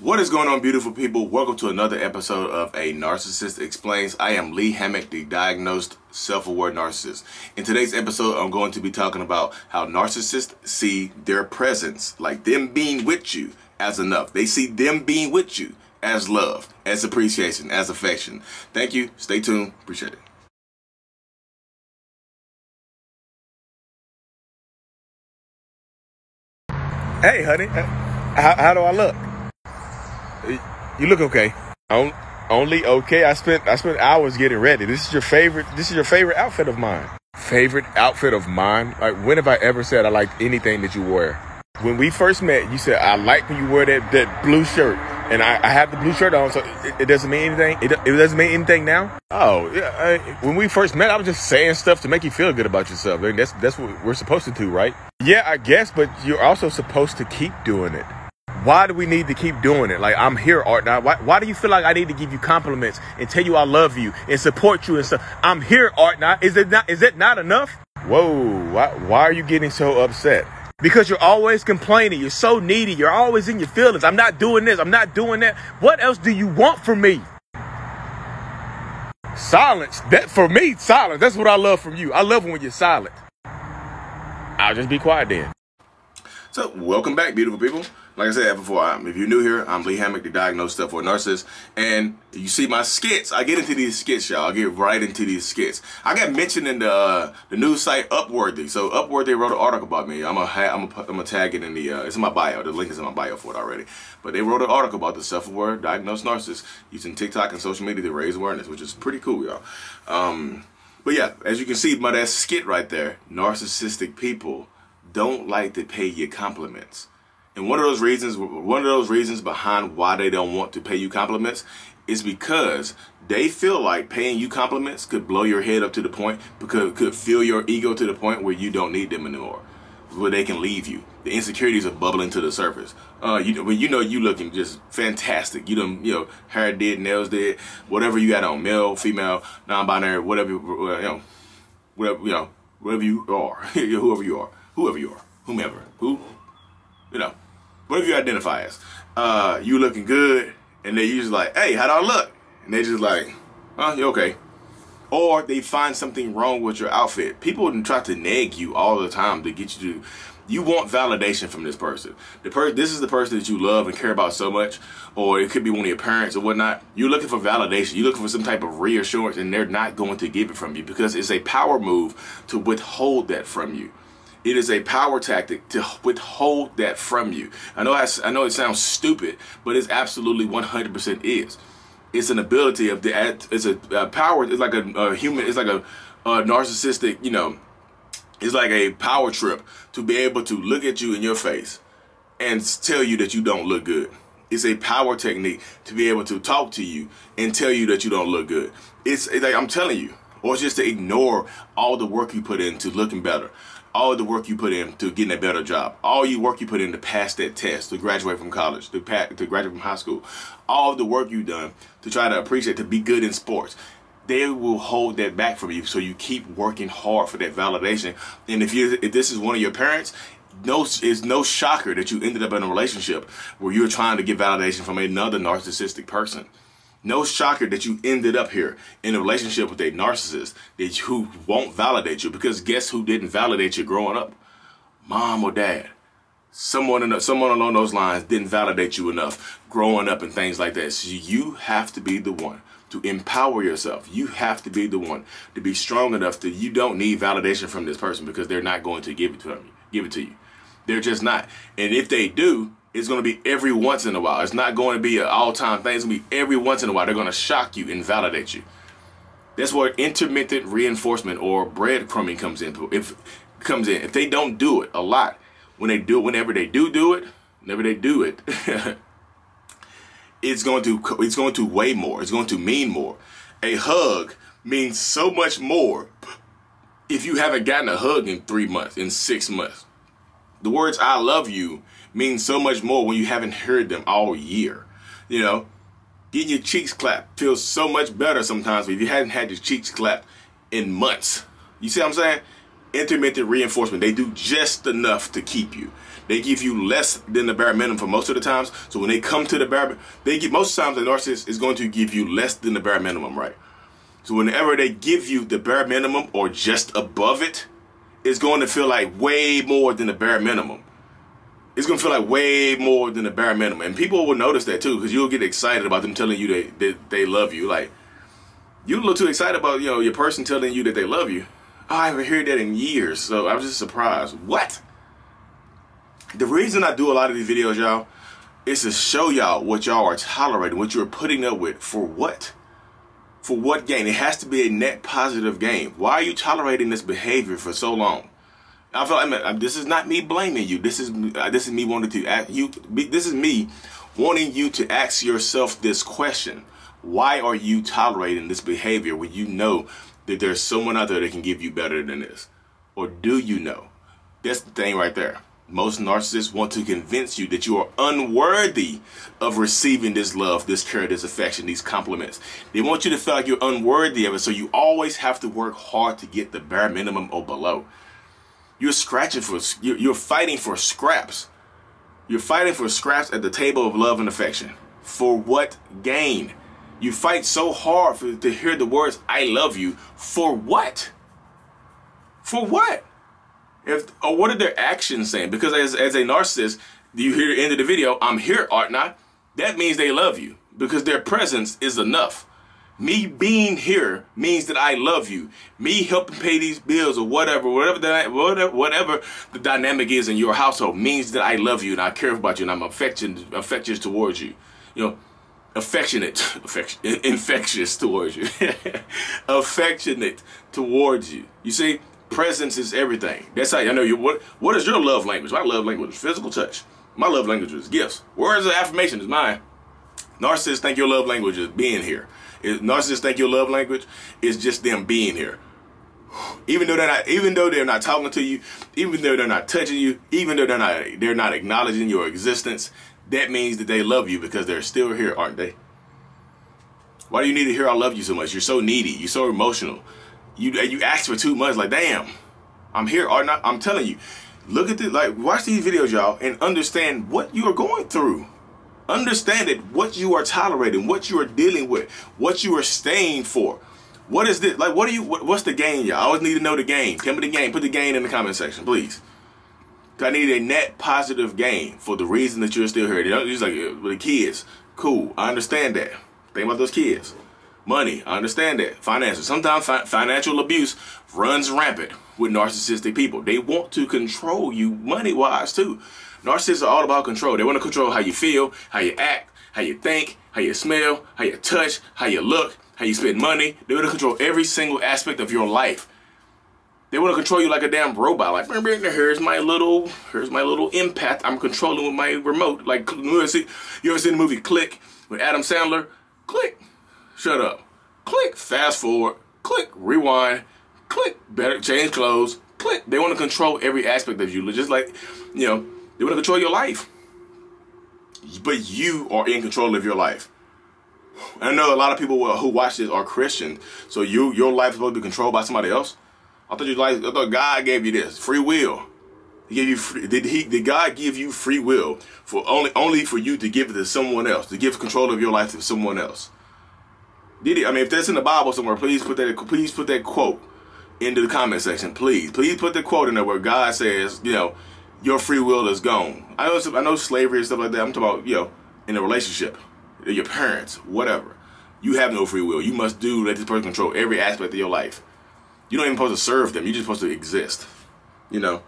What is going on, beautiful people? Welcome to another episode of A Narcissist Explains. I am Lee Hammock, the diagnosed self aware narcissist. In today's episode, I'm going to be talking about how narcissists see their presence, like them being with you, as enough. They see them being with you as love, as appreciation, as affection. Thank you. Stay tuned. Appreciate it. Hey, honey, how, how do I look? You look okay. On, only okay. I spent I spent hours getting ready. This is your favorite. This is your favorite outfit of mine. Favorite outfit of mine. Like when have I ever said I liked anything that you wear? When we first met, you said I like when you wear that that blue shirt, and I, I have the blue shirt on, so it, it doesn't mean anything. It, it, doesn't mean anything now. Oh, yeah. I, when we first met, I was just saying stuff to make you feel good about yourself. I mean, that's that's what we're supposed to do, right? Yeah, I guess, but you're also supposed to keep doing it. Why do we need to keep doing it? Like I'm here, Art. Now, why, why do you feel like I need to give you compliments and tell you I love you and support you and stuff? I'm here, Art. Now, is it not? Is it not enough? Whoa! Why, why are you getting so upset? Because you're always complaining. You're so needy. You're always in your feelings. I'm not doing this. I'm not doing that. What else do you want from me? Silence. That for me, silence. That's what I love from you. I love when you're silent. I'll just be quiet then. So, welcome back, beautiful people. Like I said before, um, if you're new here, I'm Lee Hammock, the diagnosed stuff for narcissist. And you see my skits. I get into these skits, y'all. I get right into these skits. I got mentioned in the uh, the news site Upworthy. So Upworthy wrote an article about me. I'm a I'm a, I'm a tag it in the uh, it's in my bio. The link is in my bio for it already. But they wrote an article about the self-aware diagnosed narcissist using TikTok and social media to raise awareness, which is pretty cool, y'all. Um, but yeah, as you can see by that skit right there, narcissistic people don't like to pay you compliments. And one of those reasons, one of those reasons behind why they don't want to pay you compliments is because they feel like paying you compliments could blow your head up to the point, because could fill your ego to the point where you don't need them anymore, where they can leave you. The insecurities are bubbling to the surface. Uh, you when you know you looking just fantastic. You done, you know, hair did, nails did, whatever you got on, male, female, non-binary, whatever, you know, whatever, you know, whatever you are, whoever you are, whoever you are, whomever, who, you know whatever you identify as, uh, you looking good, and they usually like, hey, how do I look? And they just like, oh, you okay. Or they find something wrong with your outfit. People try to nag you all the time to get you to. You want validation from this person. The per this is the person that you love and care about so much, or it could be one of your parents or whatnot. You're looking for validation. You're looking for some type of reassurance, and they're not going to give it from you because it's a power move to withhold that from you. It is a power tactic to withhold that from you. I know I, I know it sounds stupid, but it's absolutely 100% is. It's an ability of the it's a, a power. It's like a, a, human. It's like a, a narcissistic. You know, it's like a power trip to be able to look at you in your face and tell you that you don't look good. It's a power technique to be able to talk to you and tell you that you don't look good. It's, it's like I'm telling you, or just to ignore all the work you put into looking better all the work you put in to getting a better job, all you work you put in to pass that test, to graduate from college, to, to graduate from high school, all the work you've done to try to appreciate, to be good in sports, they will hold that back from you. So you keep working hard for that validation. And if you if this is one of your parents, no, it's no shocker that you ended up in a relationship where you're trying to get validation from another narcissistic person. No shocker that you ended up here in a relationship with a narcissist that who won't validate you because guess who didn't validate you growing up? Mom or dad. Someone someone along those lines didn't validate you enough growing up and things like that. So you have to be the one to empower yourself. You have to be the one to be strong enough that you don't need validation from this person because they're not going to give it to you. Give it to you. They're just not. And if they do, it's going to be every once in a while. It's not going to be an all-time thing. It's going to be every once in a while. They're going to shock you and validate you. That's where intermittent reinforcement or breadcrumbing comes in. If comes in, if they don't do it a lot, when they do, it, whenever they do do it, whenever they do it, it's going to it's going to weigh more. It's going to mean more. A hug means so much more if you haven't gotten a hug in three months, in six months. The words "I love you" mean so much more when you haven't heard them all year. You know, getting your cheeks clapped feels so much better sometimes if you hadn't had your cheeks clapped in months. You see what I'm saying? Intermittent reinforcement, they do just enough to keep you. they give you less than the bare minimum for most of the times. So when they come to the bare, they give most times the narcissist is going to give you less than the bare minimum, right? So whenever they give you the bare minimum or just above it, it's going to feel like way more than the bare minimum. It's going to feel like way more than the bare minimum. And people will notice that too because you'll get excited about them telling you they, they, they love you. Like, you little too excited about, you know, your person telling you that they love you. Oh, I haven't heard that in years, so I was just surprised. What? The reason I do a lot of these videos, y'all, is to show y'all what y'all are tolerating, what you're putting up with. For what? For what gain? It has to be a net positive gain. Why are you tolerating this behavior for so long? I feel I mean, this is not me blaming you. This is uh, this is me wanting to ask you. This is me wanting you to ask yourself this question: Why are you tolerating this behavior when you know that there's someone out there that can give you better than this? Or do you know? That's the thing right there. Most narcissists want to convince you that you are unworthy of receiving this love, this care, this affection, these compliments. They want you to feel like you're unworthy of it, so you always have to work hard to get the bare minimum or below. You're scratching for, you're fighting for scraps. You're fighting for scraps at the table of love and affection. For what gain? You fight so hard for, to hear the words, I love you. For what? For what? If or what are their actions saying? Because as, as a narcissist, you hear the end of the video, I'm here, art not. That means they love you because their presence is enough. Me being here means that I love you. Me helping pay these bills or whatever, whatever that whatever, whatever the dynamic is in your household means that I love you and I care about you and I'm affectionate affectionate towards you. You know, affectionate, affection, infectious towards you, affectionate towards you. You see, presence is everything. That's how I know you. What What is your love language? My love language is physical touch. My love language is gifts. Words of affirmation is mine. Narcissists think your love language is being here. narcissists think your love language is just them being here. Even though they're not, even though they're not talking to you, even though they're not touching you, even though they're not, they're not acknowledging your existence. That means that they love you because they're still here, aren't they? Why do you need to hear I love you so much? You're so needy. You're so emotional you you ask for too much. Like, damn, I'm here or not. I'm telling you, look at this. Like, watch these videos, y'all, and understand what you are going through. Understand it, what you are tolerating, what you are dealing with, what you are staying for. What is this? Like, what are you? What, what's the game, y'all? I always need to know the game. Tell me the game. Put the game in the comment section, please. I need a net positive gain for the reason that you're still here. Just like uh, with the kids. Cool. I understand that. Think about those kids. Money, I understand that. Finances. Sometimes fi financial abuse runs rampant with narcissistic people. They want to control you money-wise too. Narcissists are all about control. They want to control how you feel, how you act, how you think, how you smell, how you touch, how you look, how you spend money. They want to control every single aspect of your life. They want to control you like a damn robot. Like, here's my little, here's my little empath. I'm controlling with my remote. Like, you ever see, you ever seen the movie Click with Adam Sandler? Shut up. Click fast forward. Click rewind. Click better change clothes. Click. They want to control every aspect of you. Just like, you know, they want to control your life. But you are in control of your life. I know a lot of people who watch this are Christian, so you your life is supposed to be controlled by somebody else. I thought you like I thought God gave you this free will. He gave you free, did he did God give you free will for only only for you to give it to someone else to give control of your life to someone else? Did he? I mean, if that's in the Bible somewhere, please put that. Please put that quote into the comment section. Please, please put the quote in there where God says, you know, your free will is gone. I know, I know slavery and stuff like that. I'm talking about, you know, in a relationship, your parents, whatever. You have no free will. You must do let this person control every aspect of your life. You don't even supposed to serve them. You're just supposed to exist. You know.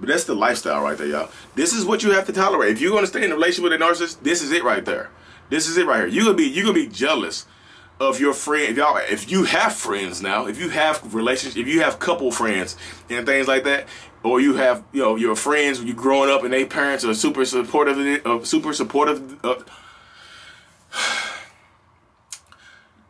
But that's the lifestyle right there, y'all. This is what you have to tolerate. If you're gonna stay in a relationship with a narcissist, this is it right there. This is it right here. You're gonna be you're gonna be jealous of your friend, if y'all, if you have friends now, if you have relationships, if you have couple friends and things like that, or you have, you know, your friends, you growing up and they parents are super supportive, of, super supportive of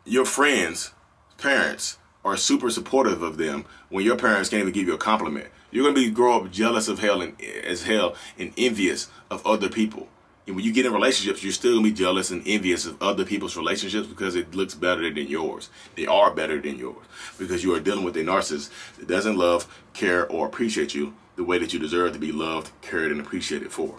your friends, parents are super supportive of them when your parents can't even give you a compliment. You're gonna be grow up jealous of hell and as hell and envious of other people. When you get in relationships, you're still gonna be jealous and envious of other people's relationships because it looks better than yours. They are better than yours because you are dealing with a narcissist that doesn't love, care, or appreciate you. the way that you deserve to be loved, cared, and appreciated for.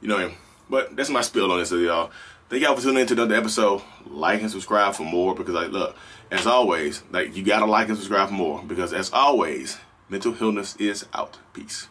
You know, but that's my spill on this, y'all. Thank y'all for tuning in to another episode. Like and subscribe for more because, like, look, as always, like, you gotta like and subscribe for more because, as always, Mental Healness is out. Peace.